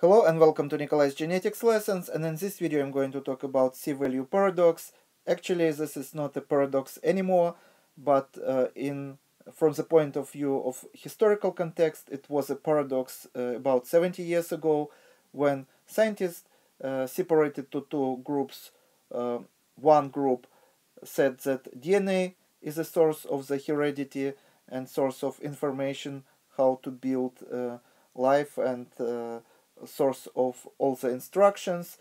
Hello and welcome to Nikolay's Genetics Lessons and in this video I'm going to talk about C-value paradox. Actually this is not a paradox anymore but uh, in from the point of view of historical context it was a paradox uh, about 70 years ago when scientists uh, separated to two groups. Uh, one group said that DNA is a source of the heredity and source of information how to build uh, life and uh, source of all the instructions.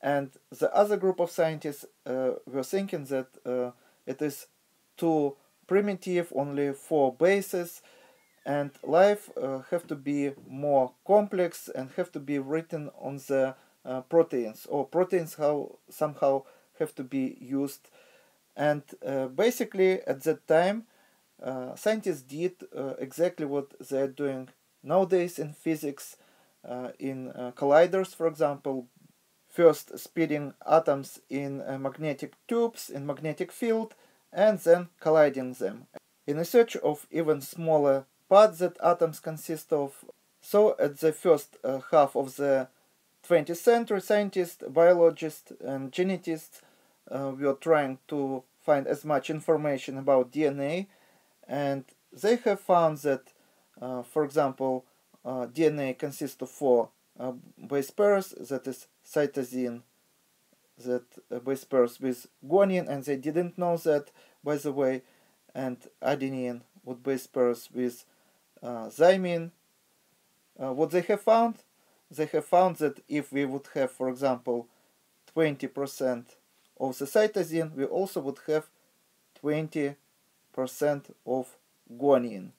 And the other group of scientists uh, were thinking that uh, it is too primitive, only four bases, and life uh, have to be more complex and have to be written on the uh, proteins, or proteins how somehow have to be used. And uh, basically, at that time, uh, scientists did exactly what they are doing nowadays in physics in uh, colliders, for example, first speeding atoms in uh, magnetic tubes in magnetic field and then colliding them in a search of even smaller parts that atoms consist of. So at the first uh, half of the 20th century, scientists, biologists and geneticists uh, were trying to find as much information about DNA and they have found that, uh, for example, uh, DNA consists of four uh, base pairs, that is cytosine, that uh, base pairs with guanine, and they didn't know that, by the way, and adenine would base pairs with uh, thymine. Uh, what they have found? They have found that if we would have, for example, 20% of the cytosine, we also would have 20% of guanine.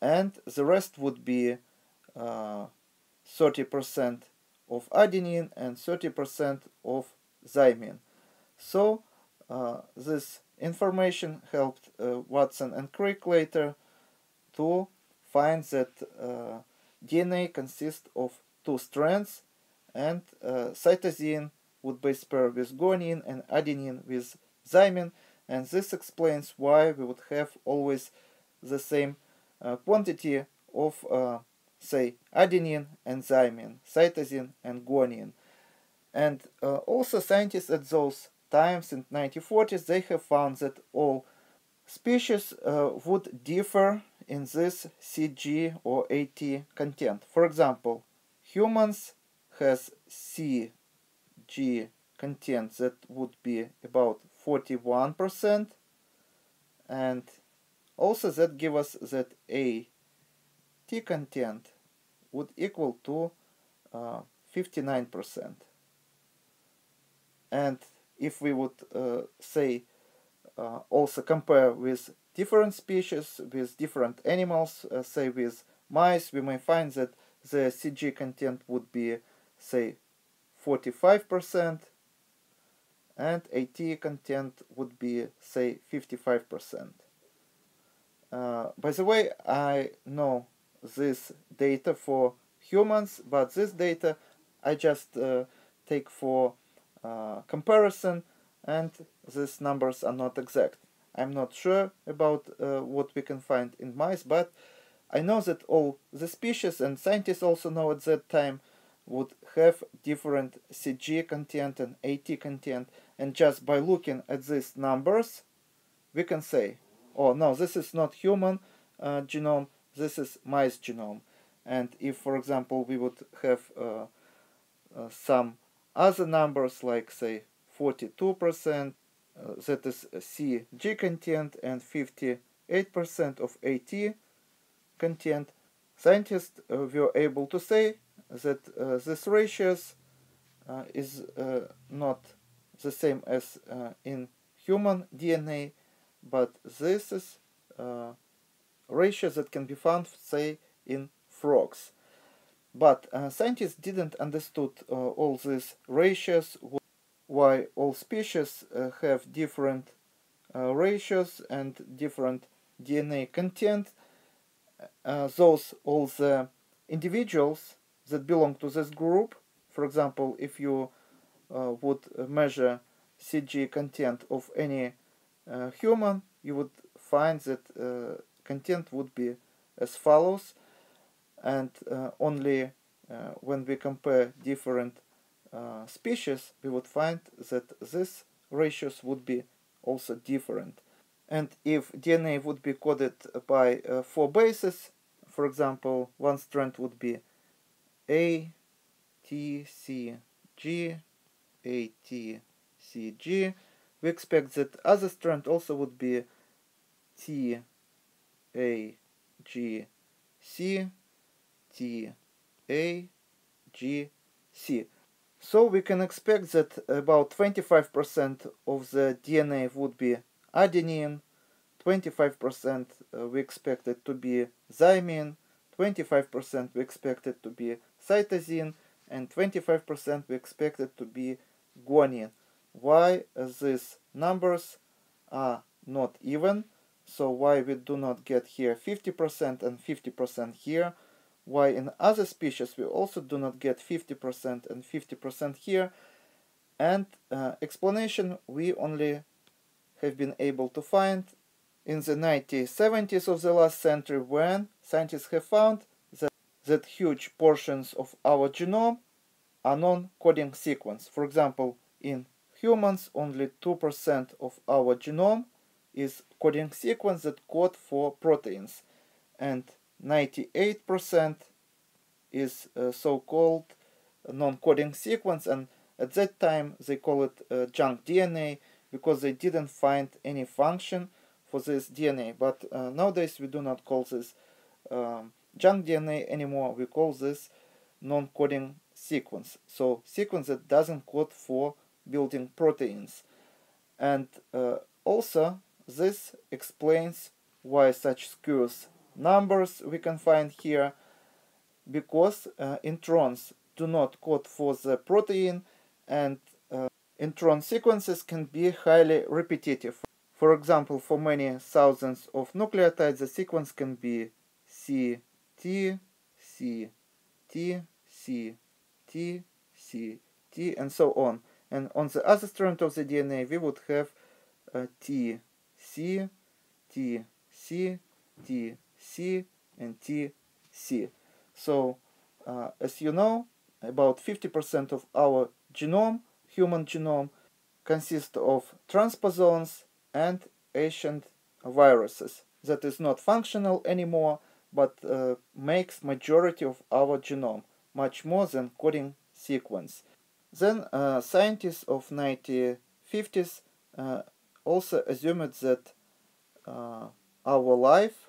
And the rest would be 30% uh, of adenine and 30% of thymine. So uh, this information helped uh, Watson and Crick later to find that uh, DNA consists of two strands and uh, cytosine would base pair with guanine and adenine with thymine and this explains why we would have always the same uh, quantity of say adenine and thymine, cytosine and guanine. And uh, also scientists at those times in 1940s, they have found that all species uh, would differ in this CG or AT content. For example, humans has CG content that would be about 41% and also that give us that AT content would equal to 59%. Uh, and if we would uh, say uh, also compare with different species, with different animals, say with mice, we may find that the CG content would be say 45% and AT content would be say 55%. Uh, by the way, I know this data for humans, but this data I just uh, take for uh, comparison and these numbers are not exact. I'm not sure about uh, what we can find in mice, but I know that all the species and scientists also know at that time would have different CG content and AT content and just by looking at these numbers we can say oh no this is not human uh, genome this is mice genome. And if, for example, we would have uh, uh, some other numbers like, say, 42%, uh, that is CG content, and 58% of AT content, scientists uh, were able to say that uh, this ratios uh, is not the same as in human DNA, but this is ratios that can be found, say, in frogs. But uh, scientists didn't understood uh, all these ratios, why all species uh, have different uh, ratios and different DNA content. Uh, those all the individuals that belong to this group, for example, if you uh, would measure CG content of any human, you would find that content would be as follows and uh, only uh, when we compare different uh, species, we would find that these ratios would be also different. And if DNA would be coded by uh, four bases, for example, one strand would be A, T, C, G, A, T, C, G. We expect that other strand also would be T, A, G, C, T, A, G, C. So we can expect that about 25% of the DNA would be adenine, 25% uh, we expect it to be thymine, 25% we expect it to be cytosine, and 25% we expect it to be guanine. Why these numbers are not even? So why we do not get here 50% and 50% here? Why in other species we also do not get 50% and 50% here? And uh, explanation we only have been able to find in the 1970s of the last century when scientists have found that, that huge portions of our genome are non-coding sequence. For example, in humans, only 2% of our genome is coding sequence that code for proteins, and 98% is uh, so-called non-coding sequence, and at that time they call it uh, junk DNA because they didn't find any function for this DNA. But uh, nowadays we do not call this um, junk DNA anymore. We call this non-coding sequence. So sequence that doesn't code for building proteins. And uh, also this explains why such scarce numbers we can find here because uh, introns do not code for the protein and uh, intron sequences can be highly repetitive. For example, for many thousands of nucleotides, the sequence can be C, T, C, T, C, T, C, T, and so on. And on the other strand of the DNA, we would have uh, T, C, T, C, T, C, and T, C. So, uh, as you know, about 50% of our genome, human genome, consists of transposons and ancient viruses that is not functional anymore but uh, makes majority of our genome much more than coding sequence then uh, scientists of 1950s uh, also assumed that uh, our life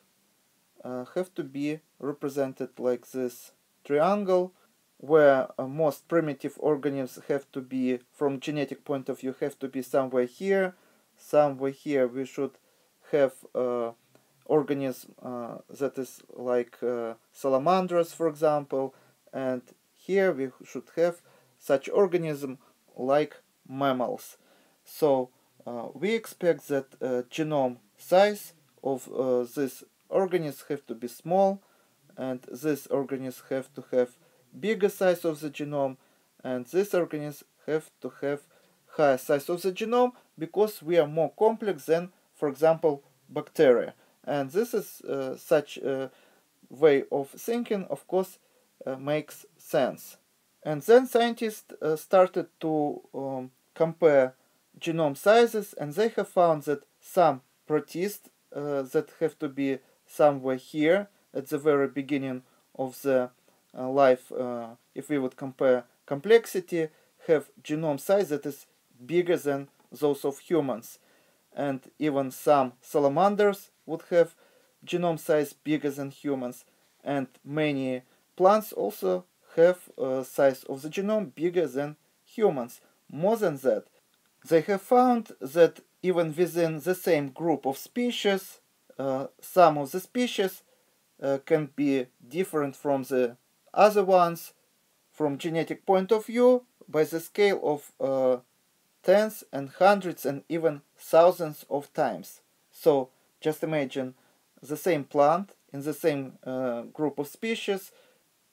uh, have to be represented like this triangle where uh, most primitive organisms have to be from genetic point of view have to be somewhere here. Somewhere here we should have uh, organism uh, that is like uh, salamanders for example. And here we should have such organism like mammals. So we expect that uh, genome size of uh, this organisms have to be small and this organisms have to have bigger size of the genome and this organisms have to have higher size of the genome because we are more complex than, for example, bacteria. And this is uh, such a way of thinking, of course, uh, makes sense. And then scientists uh, started to um, compare genome sizes, and they have found that some protists uh, that have to be somewhere here at the very beginning of the uh, life, uh, if we would compare complexity, have genome size that is bigger than those of humans. And even some salamanders would have genome size bigger than humans. And many plants also have a size of the genome bigger than humans. More than that, they have found that even within the same group of species, uh, some of the species uh, can be different from the other ones from genetic point of view by the scale of uh, tens and hundreds and even thousands of times. So just imagine the same plant in the same uh, group of species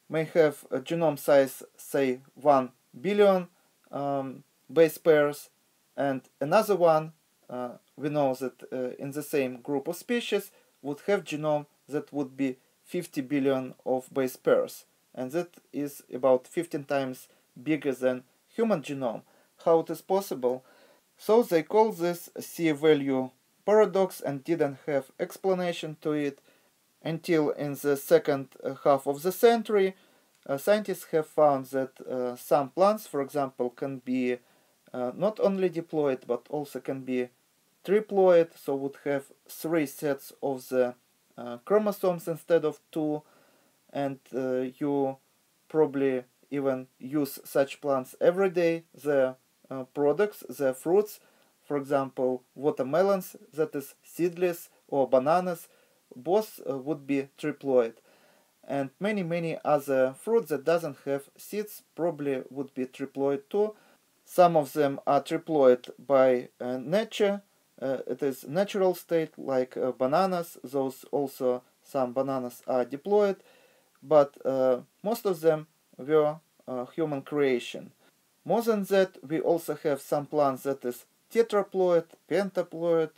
may have a genome size say 1 billion um, base pairs and another one uh, we know that uh, in the same group of species would have genome that would be 50 billion of base pairs and that is about 15 times bigger than human genome. How it is possible? So they call this C-value paradox and didn't have explanation to it until in the second uh, half of the century. Uh, scientists have found that uh, some plants, for example, can be uh, not only diploid but also can be triploid, so would have three sets of the uh, chromosomes instead of two, and uh, you probably even use such plants every day. The uh, products, the fruits, for example, watermelons that is seedless or bananas, both uh, would be triploid. And many, many other fruits that doesn't have seeds probably would be triploid too. Some of them are triploid by uh, nature. Uh, it is natural state like uh, bananas. Those also some bananas are diploid, but most of them were human creation. More than that, we also have some plants that is tetraploid, pentaploid,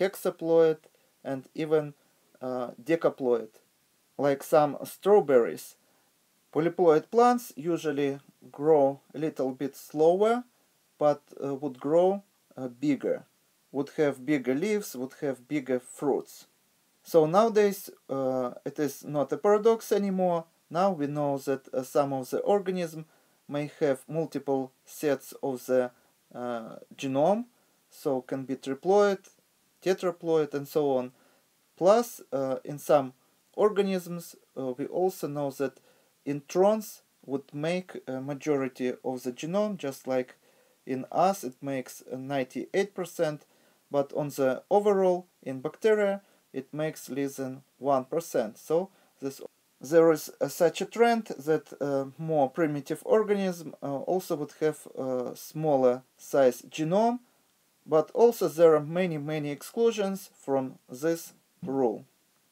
hexaploid, and even uh, decaploid, like some strawberries. Polyploid plants usually grow a little bit slower, but uh, would grow uh, bigger, would have bigger leaves, would have bigger fruits. So nowadays uh, it is not a paradox anymore. Now we know that uh, some of the organisms may have multiple sets of the uh, genome, so can be triploid, tetraploid, and so on. Plus, uh, in some organisms, uh, we also know that introns would make a majority of the genome, just like in us it makes 98%, but on the overall in bacteria it makes less than 1%. So this there is such a trend that uh, more primitive organism uh, also would have smaller size genome, but also there are many many exclusions from this rule.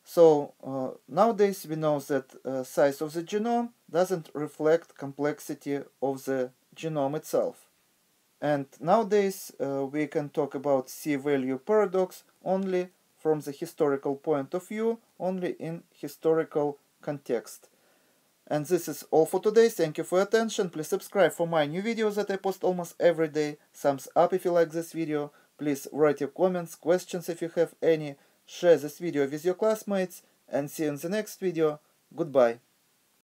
So uh, nowadays we know that uh, size of the genome doesn't reflect complexity of the genome itself. And nowadays uh, we can talk about C-value paradox only from the historical point of view, only in historical context. And this is all for today. Thank you for your attention. Please subscribe for my new videos that I post almost every day. Thumbs up if you like this video. Please write your comments, questions if you have any. Share this video with your classmates and see you in the next video. Goodbye.